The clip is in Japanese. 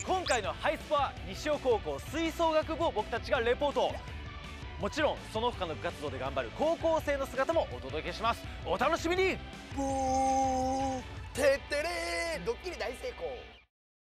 今回のハイスポは西尾高校吹奏楽部を僕たちがレポート。もちろんその他の部活動で頑張る高校生の姿もお届けします。お楽しみに。ブー。てってれー。ドッキリ大成功。